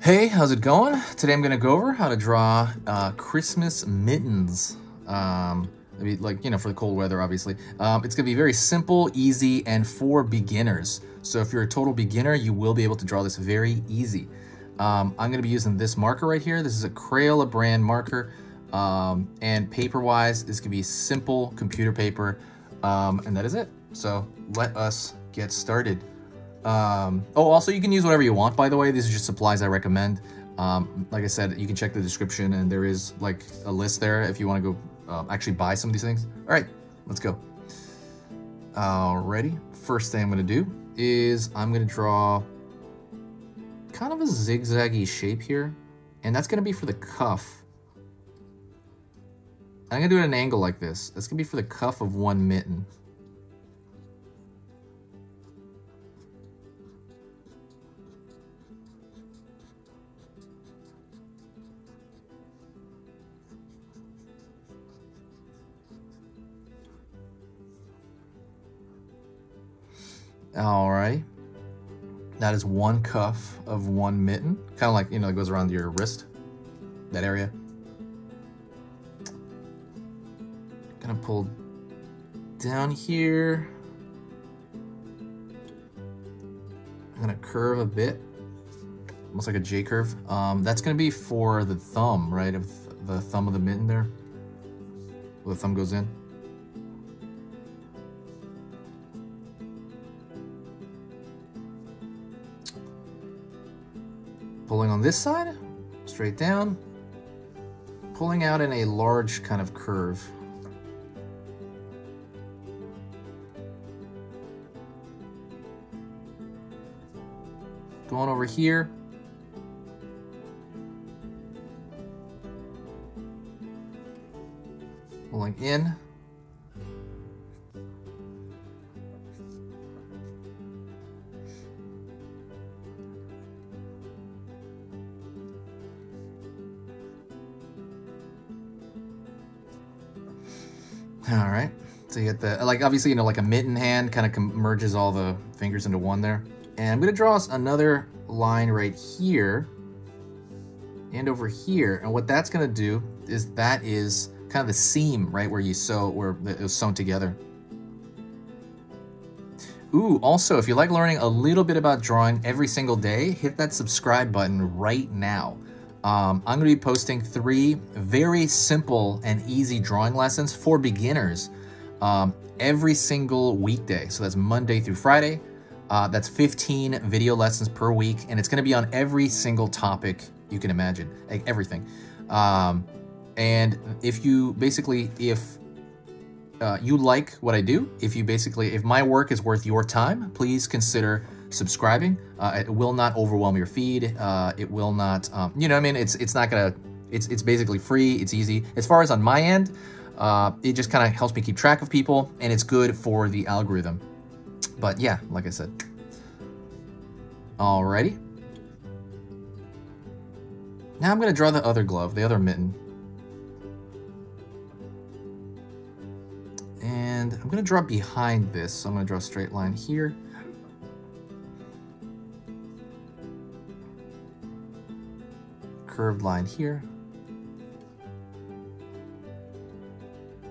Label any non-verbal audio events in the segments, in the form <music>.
Hey, how's it going? Today I'm gonna go over how to draw uh, Christmas mittens. Um, I mean, like, you know, for the cold weather, obviously. Um, it's gonna be very simple, easy, and for beginners. So if you're a total beginner, you will be able to draw this very easy. Um, I'm gonna be using this marker right here. This is a Crayola brand marker. Um, and paper-wise, this could be simple computer paper. Um, and that is it. So let us get started. Um, oh, also you can use whatever you want, by the way. These are just supplies I recommend. Um, like I said, you can check the description and there is like a list there if you want to go uh, actually buy some of these things. All right, let's go. Alrighty, first thing I'm gonna do is I'm gonna draw kind of a zigzaggy shape here. And that's gonna be for the cuff. I'm gonna do it at an angle like this. That's gonna be for the cuff of one mitten. All right. That is one cuff of one mitten. Kind of like, you know, it goes around your wrist, that area. Gonna pull down here. I'm gonna curve a bit, almost like a J curve. Um, that's gonna be for the thumb, right? Of the thumb of the mitten there, where the thumb goes in. Pulling on this side, straight down, pulling out in a large kind of curve. Going over here. Pulling in. All right. So you get the, like obviously, you know, like a mitten hand kind of merges all the fingers into one there. And I'm gonna draw us another line right here and over here. And what that's gonna do is that is kind of the seam, right, where you sew, where it was sewn together. Ooh, also, if you like learning a little bit about drawing every single day, hit that subscribe button right now. Um, I'm going to be posting three very simple and easy drawing lessons for beginners um, every single weekday. So that's Monday through Friday. Uh, that's 15 video lessons per week, and it's going to be on every single topic you can imagine, like everything. Um, and if you basically, if uh, you like what I do, if you basically, if my work is worth your time, please consider subscribing. Uh, it will not overwhelm your feed. Uh, it will not, um, you know, I mean, it's it's not gonna, it's it's basically free. It's easy. As far as on my end, uh, it just kind of helps me keep track of people, and it's good for the algorithm. But yeah, like I said. Alrighty. Now I'm gonna draw the other glove, the other mitten. And I'm gonna draw behind this, so I'm gonna draw a straight line here. Curved line here,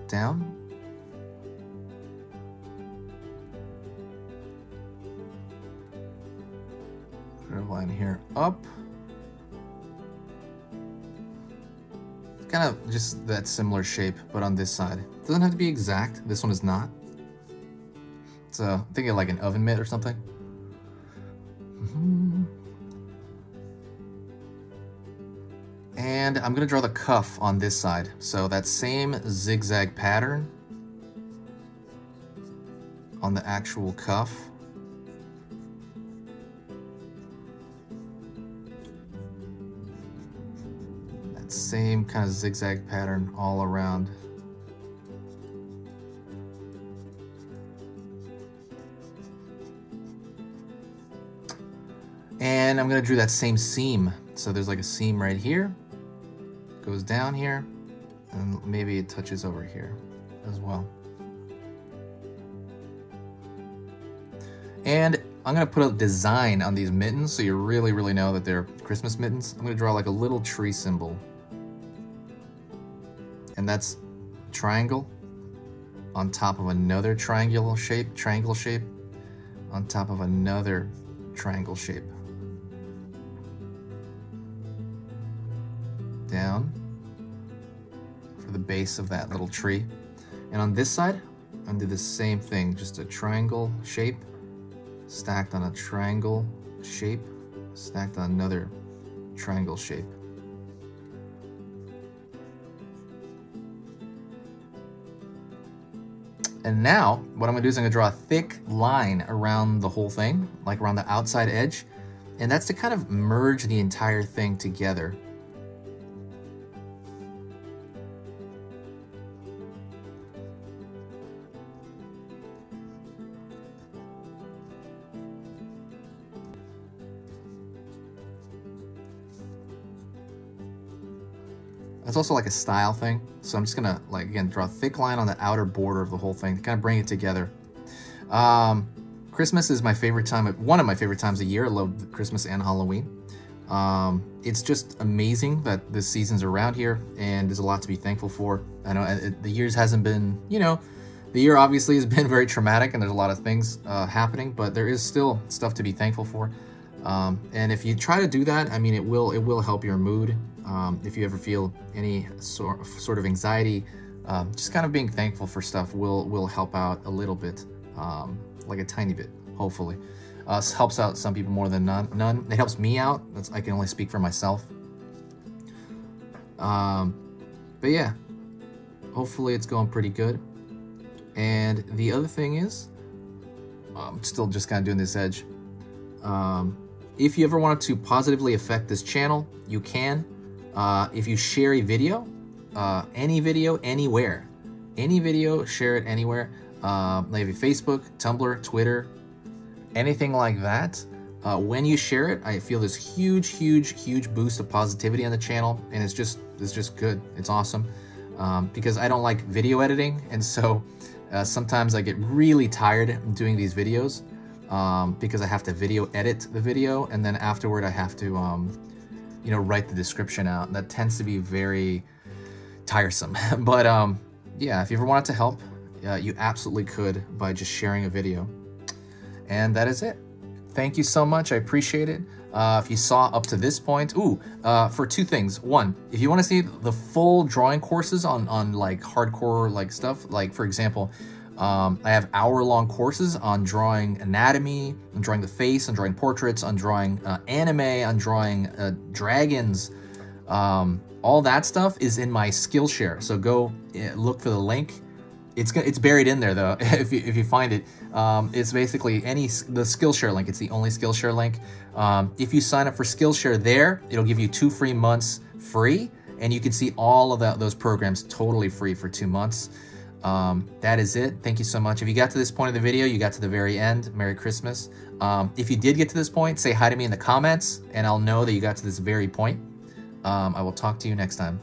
down, curved line here, up, kind of just that similar shape, but on this side. Doesn't have to be exact, this one is not. So I'm uh, thinking like an oven mitt or something. And I'm gonna draw the cuff on this side. So that same zigzag pattern on the actual cuff. That same kind of zigzag pattern all around. And I'm gonna draw that same seam. So there's like a seam right here goes down here, and maybe it touches over here as well. And I'm gonna put a design on these mittens so you really, really know that they're Christmas mittens. I'm gonna draw like a little tree symbol. And that's triangle on top of another triangular shape, triangle shape, on top of another triangle shape. Down for the base of that little tree. And on this side, I'm gonna do the same thing, just a triangle shape, stacked on a triangle shape, stacked on another triangle shape. And now, what I'm gonna do is I'm gonna draw a thick line around the whole thing, like around the outside edge. And that's to kind of merge the entire thing together. It's also like a style thing. So I'm just gonna like, again, draw a thick line on the outer border of the whole thing to kind of bring it together. Um, Christmas is my favorite time, one of my favorite times of year. I love Christmas and Halloween. Um, it's just amazing that the season's around here and there's a lot to be thankful for. I know it, the years hasn't been, you know, the year obviously has <laughs> been very traumatic and there's a lot of things uh, happening, but there is still stuff to be thankful for. Um, and if you try to do that, I mean, it will it will help your mood. Um, if you ever feel any sort sort of anxiety, um, just kind of being thankful for stuff will will help out a little bit, um, like a tiny bit, hopefully. Uh, helps out some people more than none. None. It helps me out. That's, I can only speak for myself. Um, but yeah, hopefully it's going pretty good. And the other thing is, I'm still just kind of doing this edge. Um, if you ever wanted to positively affect this channel, you can. Uh, if you share a video, uh, any video, anywhere, any video, share it anywhere. Uh, maybe Facebook, Tumblr, Twitter, anything like that. Uh, when you share it, I feel this huge, huge, huge boost of positivity on the channel, and it's just it's just good. It's awesome um, because I don't like video editing, and so uh, sometimes I get really tired doing these videos um, because I have to video edit the video, and then afterward I have to um, you know, write the description out. That tends to be very tiresome. <laughs> but um, yeah, if you ever wanted to help, uh, you absolutely could by just sharing a video. And that is it. Thank you so much. I appreciate it. Uh, if you saw up to this point, ooh, uh, for two things. One, if you want to see the full drawing courses on, on like hardcore like stuff, like for example, um, I have hour-long courses on drawing anatomy, on drawing the face, on drawing portraits, on drawing uh, anime, on drawing uh, dragons. Um, all that stuff is in my Skillshare. So go uh, look for the link. It's it's buried in there though. <laughs> if you if you find it, um, it's basically any the Skillshare link. It's the only Skillshare link. Um, if you sign up for Skillshare there, it'll give you two free months free, and you can see all of that, those programs totally free for two months. Um, that is it. Thank you so much. If you got to this point of the video, you got to the very end, Merry Christmas. Um, if you did get to this point, say hi to me in the comments, and I'll know that you got to this very point. Um, I will talk to you next time.